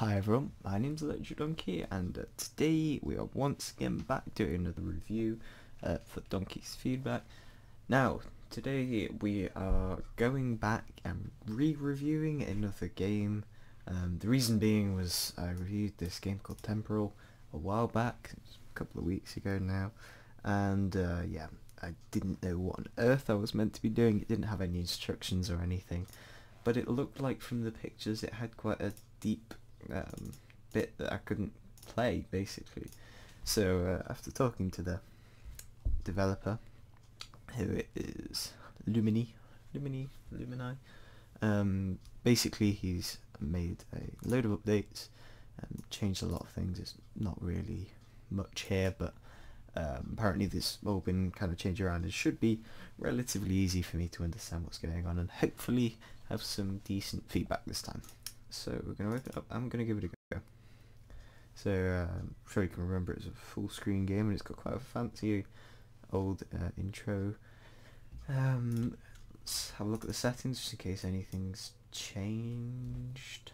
Hi everyone, my name's Electric Donkey and uh, today we are once again back doing another review uh, for Donkey's Feedback. Now, today we are going back and re-reviewing another game. Um, the reason being was I reviewed this game called Temporal a while back, a couple of weeks ago now, and uh, yeah, I didn't know what on earth I was meant to be doing. It didn't have any instructions or anything, but it looked like from the pictures it had quite a deep um, bit that I couldn't play basically. So uh, after talking to the developer, who is Lumini, Lumini, Lumini, um, basically he's made a load of updates and changed a lot of things. It's not really much here, but um, apparently this all been kind of changed around. It should be relatively easy for me to understand what's going on and hopefully have some decent feedback this time. So we're going to open it up. I'm going to give it a go. So uh, I'm sure you can remember it's a full screen game and it's got quite a fancy old uh, intro. Um, let's have a look at the settings just in case anything's changed.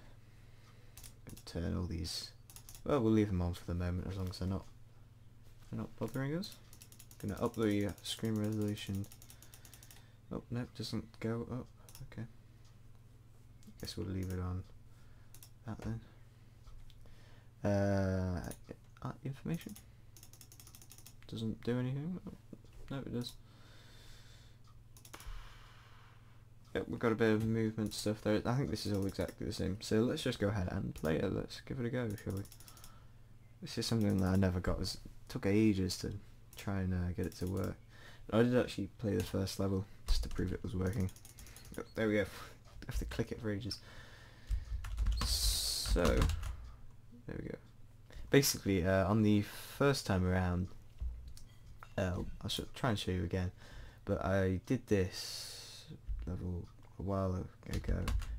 Turn all these. Well, we'll leave them on for the moment as long as they're not they're not bothering us. Gonna up the uh, screen resolution. Oh no, doesn't go up. Okay. I guess we'll leave it on that then. Uh, art information doesn't do anything. No, it does. Yep, we've got a bit of movement stuff there. I think this is all exactly the same. So let's just go ahead and play it. Let's give it a go, shall we? This is something that I never got. It took ages to try and uh, get it to work. I did actually play the first level just to prove it was working. Oh, there we go. I have to click it for ages. So, there we go. Basically, uh, on the first time around, uh, I should try and show you again, but I did this level a while ago.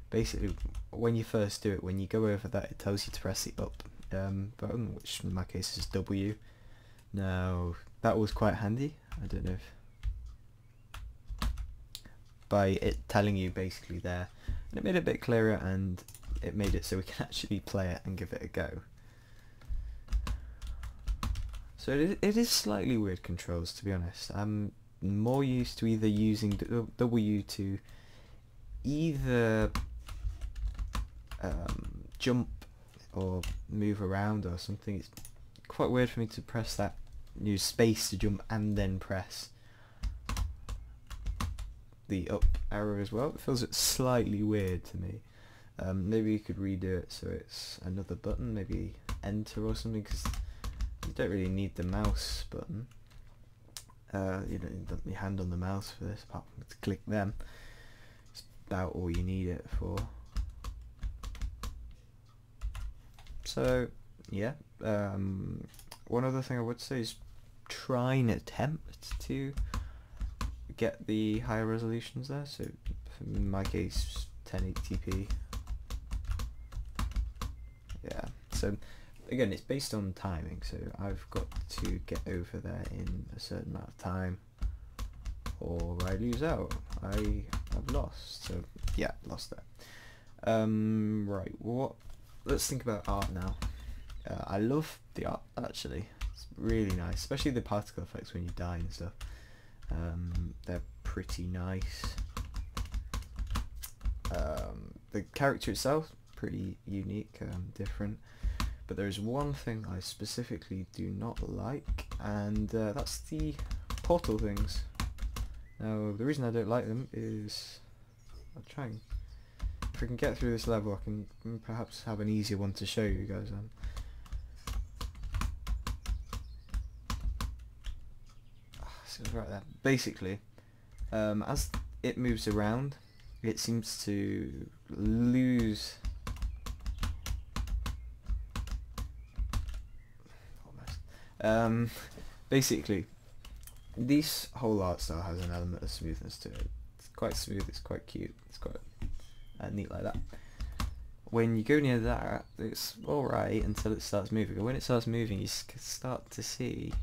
Basically, when you first do it, when you go over that, it tells you to press the up um, button, which in my case is W. Now, that was quite handy. I don't know if by it telling you basically there, and it made it a bit clearer and it made it so we can actually play it and give it a go. So it is, it is slightly weird controls to be honest. I'm more used to either using the W to either um, jump or move around or something. It's quite weird for me to press that use space to jump and then press the up arrow as well. It feels slightly weird to me. Um, maybe you could redo it so it's another button, maybe enter or something, because you don't really need the mouse button. Uh, you don't need your hand on the mouse for this, apart from to click them. It's about all you need it for. So, yeah. Um, one other thing I would say is try and attempt to get the higher resolutions there. So, in my case, 1080p yeah so again it's based on timing so I've got to get over there in a certain amount of time or I lose out. I have lost so yeah lost there um, right what let's think about art now. Uh, I love the art actually. It's really nice especially the particle effects when you die and stuff. Um, they're pretty nice. Um, the character itself pretty unique, um, different. But there's one thing I specifically do not like, and uh, that's the portal things. Now, the reason I don't like them is... I'll try and... If I can get through this level, I can perhaps have an easier one to show you guys on. So right there. Basically, um, as it moves around, it seems to lose Um, basically, this whole art style has an element of smoothness to it. It's quite smooth, it's quite cute, it's quite uh, neat like that. When you go near that, it's alright until it starts moving. When it starts moving, you start to see...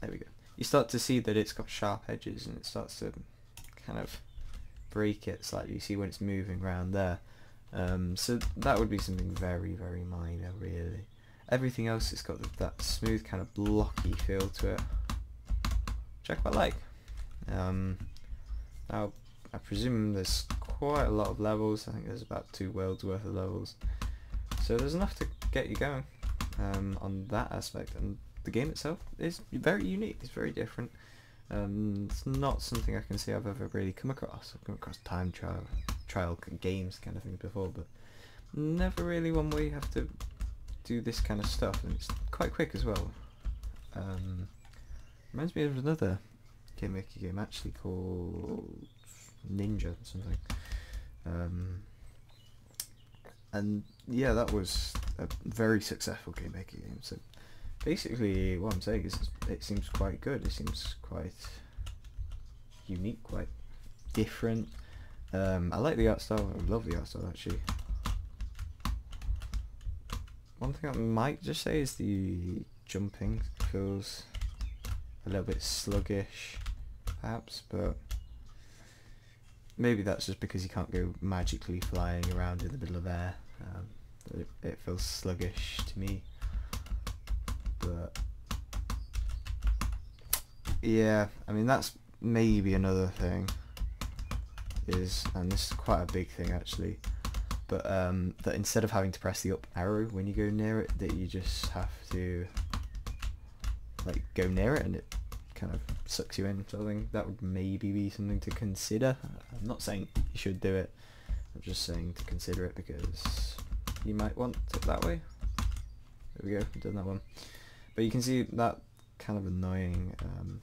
There we go. You start to see that it's got sharp edges and it starts to kind of break it slightly. You see when it's moving around there. Um, so that would be something very, very minor, really. Everything else, it's got that smooth kind of blocky feel to it, I quite like. Um, now, I presume there's quite a lot of levels. I think there's about two worlds worth of levels. So there's enough to get you going um, on that aspect. And the game itself is very unique. It's very different. Um, it's not something I can say I've ever really come across. I've come across time trial, trial games kind of thing before, but never really one where you have to do this kind of stuff, and it's quite quick as well. Um, reminds me of another game maker game actually called Ninja or something. Um, and yeah, that was a very successful game maker game. So basically, what I'm saying is, it seems quite good. It seems quite unique, quite different. Um, I like the art style. I love the art style actually. One thing I might just say is the jumping feels a little bit sluggish, perhaps, but maybe that's just because you can't go magically flying around in the middle of air. Um, it, it feels sluggish to me, but yeah, I mean that's maybe another thing is, and this is quite a big thing actually, but um, that instead of having to press the up arrow when you go near it, that you just have to like go near it and it kind of sucks you in. So I think that would maybe be something to consider. I'm not saying you should do it. I'm just saying to consider it because you might want it that way. There we go, done that one. But you can see that kind of annoying. Um,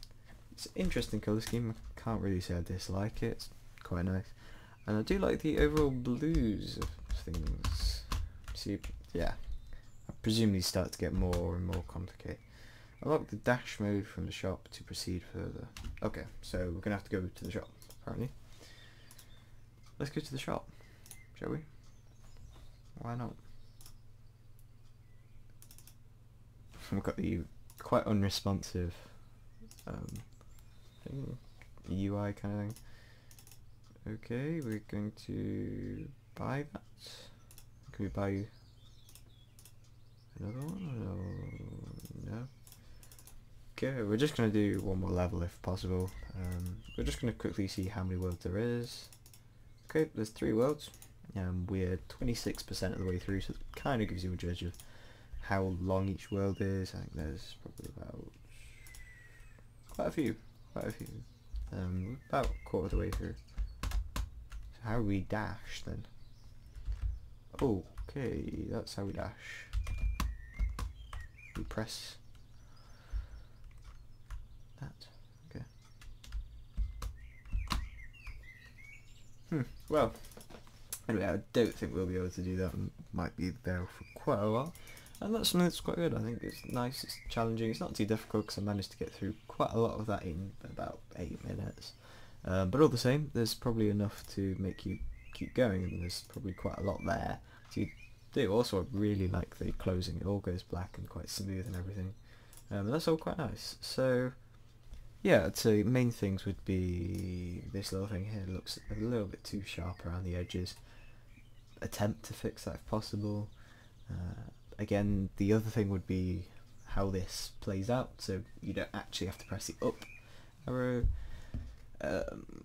it's interesting colour scheme. I can't really say I dislike it. Quite nice. And I do like the overall blues of things. See, yeah. I presume these start to get more and more complicated. I like the dash mode from the shop to proceed further. Okay, so we're to have to go to the shop, apparently. Let's go to the shop, shall we? Why not? We've got the quite unresponsive um, thing, UI kind of thing. Okay, we're going to buy that. Can we buy another one? No. Okay, we're just going to do one more level if possible. Um, we're just going to quickly see how many worlds there is. Okay, there's three worlds. Um, we're 26% of the way through, so it kind of gives you a judge of how long each world is. I think there's probably about quite a few, quite a few. Um, about a quarter of the way through. How we dash then? Okay, that's how we dash. We press that. Okay. Hmm. Well, anyway, I don't think we'll be able to do that. Might be there for quite a while. And that's something that's quite good. I think it's nice, it's challenging. It's not too difficult because I managed to get through quite a lot of that in about eight minutes. Um, but all the same, there's probably enough to make you keep going, and there's probably quite a lot there to do. Also, I really like the closing. It all goes black and quite smooth and everything. Um, and that's all quite nice. So, yeah, I'd main things would be this little thing here looks a little bit too sharp around the edges. Attempt to fix that if possible. Uh, again, the other thing would be how this plays out, so you don't actually have to press the up arrow. Um,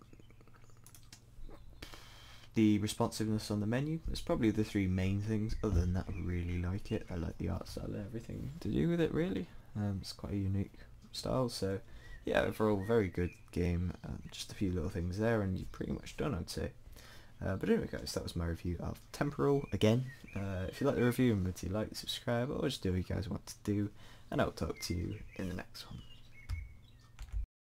the responsiveness on the menu is probably the three main things. Other than that, I really like it. I like the art style and everything to do with it. Really, um, it's quite a unique style. So, yeah, overall, very good game. Um, just a few little things there, and you're pretty much done, I'd say. Uh, but anyway guys, that was my review of Temporal again. Uh, if you like the review, remember to like, subscribe, or just do what you guys want to do, and I'll talk to you in the next one.